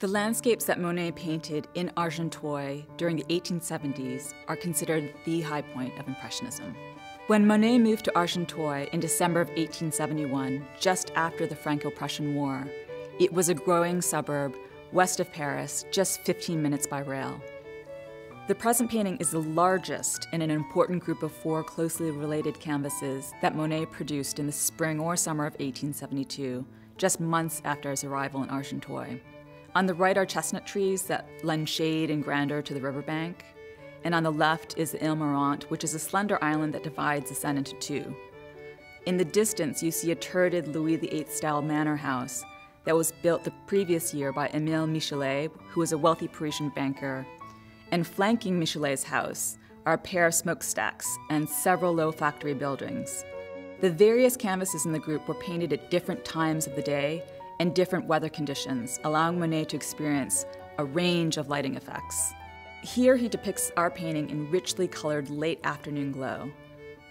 The landscapes that Monet painted in Argenteuil during the 1870s are considered the high point of Impressionism. When Monet moved to Argenteuil in December of 1871, just after the Franco Prussian War, it was a growing suburb west of Paris, just 15 minutes by rail. The present painting is the largest in an important group of four closely related canvases that Monet produced in the spring or summer of 1872, just months after his arrival in Argenteuil. On the right are chestnut trees that lend shade and grandeur to the riverbank. And on the left is the Ile Marante, which is a slender island that divides the Seine into two. In the distance, you see a turreted Louis VIII style manor house that was built the previous year by Emile Michelet, who was a wealthy Parisian banker. And flanking Michelet's house are a pair of smokestacks and several low factory buildings. The various canvases in the group were painted at different times of the day and different weather conditions, allowing Monet to experience a range of lighting effects. Here he depicts our painting in richly colored late afternoon glow.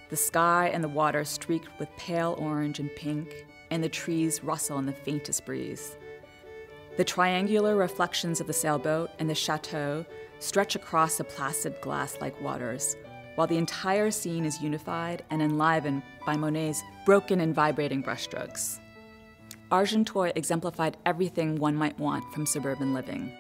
The sky and the water streaked with pale orange and pink, and the trees rustle in the faintest breeze. The triangular reflections of the sailboat and the chateau stretch across the placid glass like waters, while the entire scene is unified and enlivened by Monet's broken and vibrating brushstrokes. Argenteuil exemplified everything one might want from suburban living.